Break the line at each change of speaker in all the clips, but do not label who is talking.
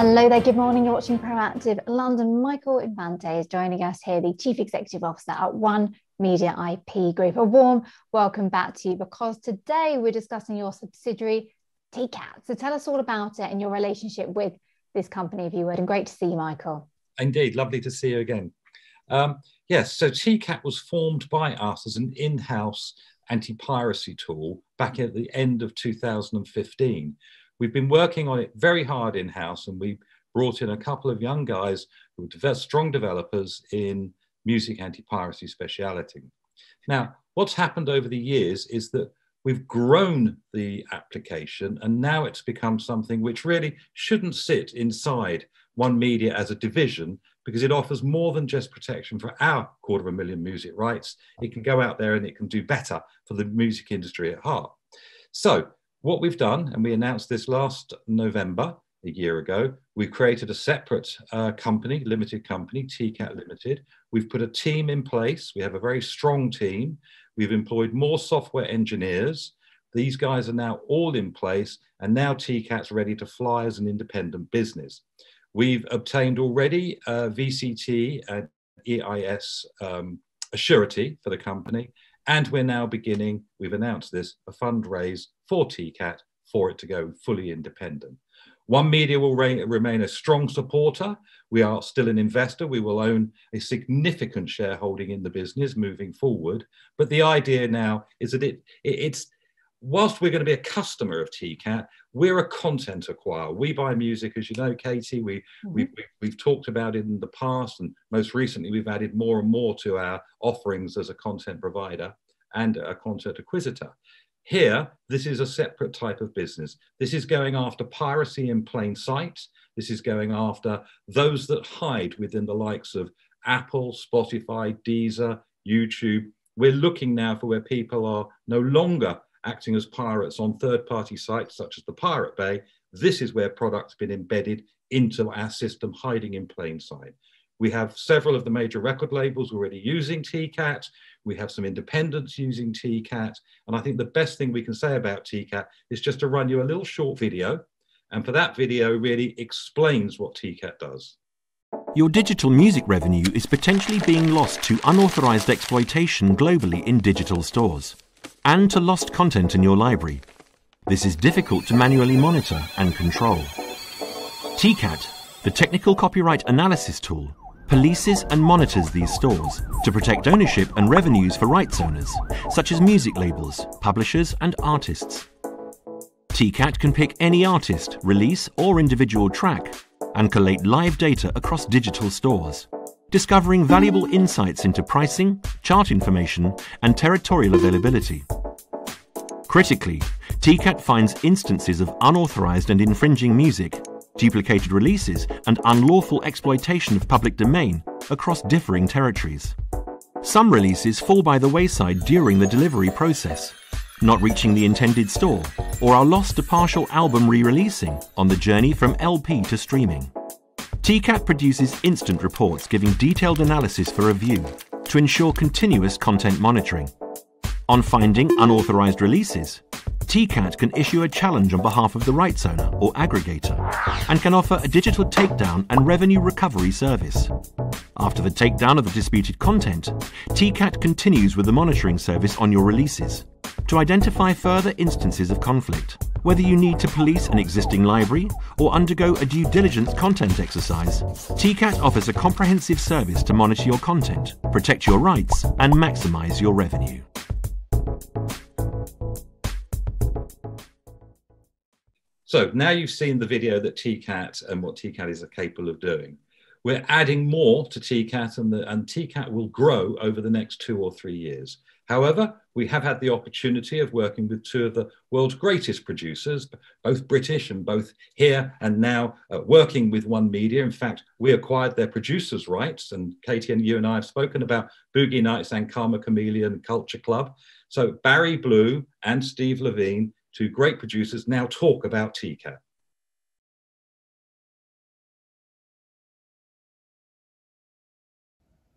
Hello there, good morning. You're watching Proactive London. Michael Infante is joining us here, the Chief Executive Officer at One Media IP Group. A warm welcome back to you because today we're discussing your subsidiary, TCAT. So tell us all about it and your relationship with this company, if you would. And great to see you, Michael.
Indeed, lovely to see you again. Um, yes, so TCAT was formed by us as an in house anti piracy tool back at the end of 2015 We've been working on it very hard in house, and we brought in a couple of young guys who were strong developers in music anti piracy speciality. Now, what's happened over the years is that we've grown the application, and now it's become something which really shouldn't sit inside one media as a division because it offers more than just protection for our quarter of a million music rights. It can go out there and it can do better for the music industry at heart. So what we've done, and we announced this last November, a year ago, we've created a separate uh, company, limited company, TCAT Limited. We've put a team in place. We have a very strong team. We've employed more software engineers. These guys are now all in place, and now TCAT's ready to fly as an independent business. We've obtained already a VCT and EIS um, surety for the company, and we're now beginning, we've announced this, a fundraise for TCAT for it to go fully independent. One Media will re remain a strong supporter. We are still an investor. We will own a significant shareholding in the business moving forward. But the idea now is that it, it it's whilst we're going to be a customer of TCAT, we're a content acquirer. We buy music, as you know, Katie. We, mm-hmm. we, we, have talked about it in the past, and most recently, we've added more and more to our offerings as a content provider and a content acquisitor. Here, this is a separate type of business. This is going after piracy in plain sight. This is going after those that hide within the likes of Apple, Spotify, Deezer, YouTube. We're looking now for where people are no longer acting as pirates on third party sites such as the Pirate Bay. This is where products been embedded into our system, hiding in plain sight. We have several of the major record labels already using TCAT. We have some independents using TCAT. And I think the best thing we can say about TCAT is just to run you a little short video. And for that video really explains what TCAT does.
Your digital music revenue is potentially being lost to unauthorized exploitation globally in digital stores and to lost content in your library. This is difficult to manually monitor and control. TCAT, the technical copyright analysis tool, polices and monitors these stores to protect ownership and revenues for rights owners, such as music labels, publishers, and artists. TCAT can pick any artist, release, or individual track and collate live data across digital stores discovering valuable insights into pricing, chart information, and territorial availability. Critically, TCAT finds instances of unauthorized and infringing music, duplicated releases, and unlawful exploitation of public domain across differing territories. Some releases fall by the wayside during the delivery process, not reaching the intended store, or are lost to partial album re releasing on the journey from LP to streaming. TCAT produces instant reports giving detailed analysis for review to ensure continuous content monitoring. On finding unauthorized releases, TCAT can issue a challenge on behalf of the rights owner or aggregator and can offer a digital takedown and revenue recovery service. After the takedown of the disputed content, TCAT continues with the monitoring service on your releases to identify further instances of conflict whether you need to police an existing library or undergo a due diligence content exercise, TCAT offers a comprehensive service to monitor your content, protect your rights, and maximize your revenue.
So now you've seen the video that TCAT and what TCAT is capable of doing. We're adding more to TCAT and, the, and TCAT will grow over the next two or three years. However, we have had the opportunity of working with two of the world's greatest producers, both British and both here and now uh, working with One Media. In fact, we acquired their producers' rights, and Katie and you and I have spoken about Boogie Nights and Karma Chameleon Culture Club. So Barry Blue and Steve Levine, two great producers, now talk about TCAT.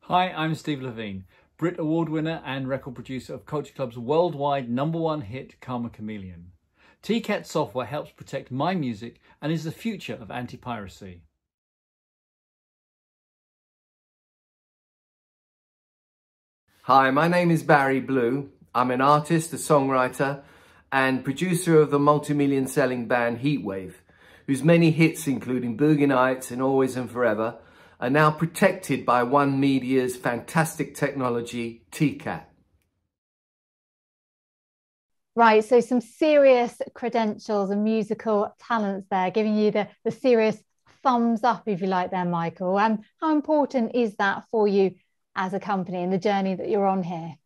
Hi, I'm Steve Levine. Brit Award winner and record producer of Culture Club's worldwide number one hit Karma Chameleon. TCAT software helps protect my music and is the future of anti-piracy.
Hi, my name is Barry Blue. I'm an artist, a songwriter, and producer of the multi-million selling band Heatwave, whose many hits, including Boogie Nights and Always and Forever, are now protected by One Media's fantastic technology, TCAT.
Right, so some serious credentials and musical talents there, giving you the, the serious thumbs up, if you like, there, Michael. And how important is that for you as a company and the journey that you're on here?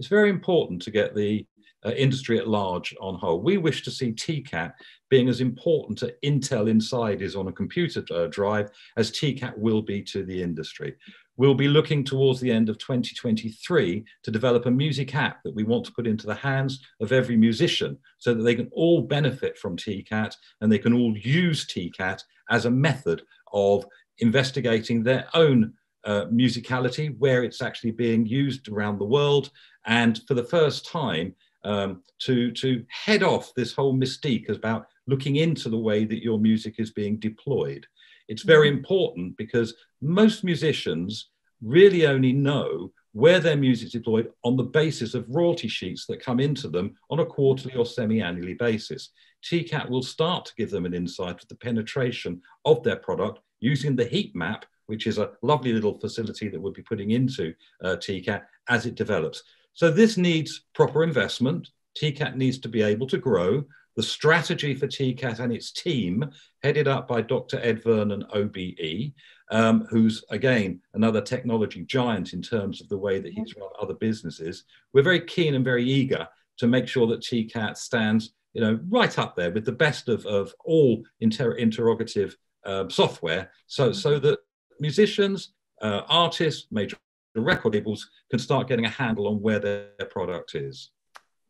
It's very important to get the uh, industry at large on hold. We wish to see TCAT being as important to Intel Inside is on a computer uh, drive as TCAT will be to the industry. We'll be looking towards the end of 2023 to develop a music app that we want to put into the hands of every musician so that they can all benefit from TCAT and they can all use TCAT as a method of investigating their own uh, musicality, where it's actually being used around the world. And for the first time, um, to, to head off this whole mystique about looking into the way that your music is being deployed. It's very mm-hmm. important because most musicians really only know where their music is deployed on the basis of royalty sheets that come into them on a quarterly or semi-annually basis. TCAT will start to give them an insight of the penetration of their product using the heat map, which is a lovely little facility that we'll be putting into uh, TCAT as it develops. So this needs proper investment. TCAT needs to be able to grow. The strategy for TCAT and its team, headed up by Dr. Ed Vernon, OBE, um, who's again another technology giant in terms of the way that he's run other businesses. We're very keen and very eager to make sure that TCAT stands, you know, right up there with the best of, of all inter- interrogative uh, software, so so that musicians, uh, artists, major record labels can start getting a handle on where their, their product is.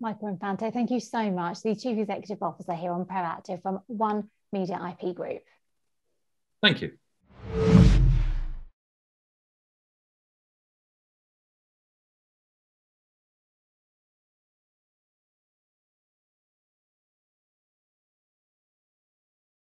Michael Infante, thank you so much. The Chief Executive Officer here on Proactive from One Media IP Group.
Thank you.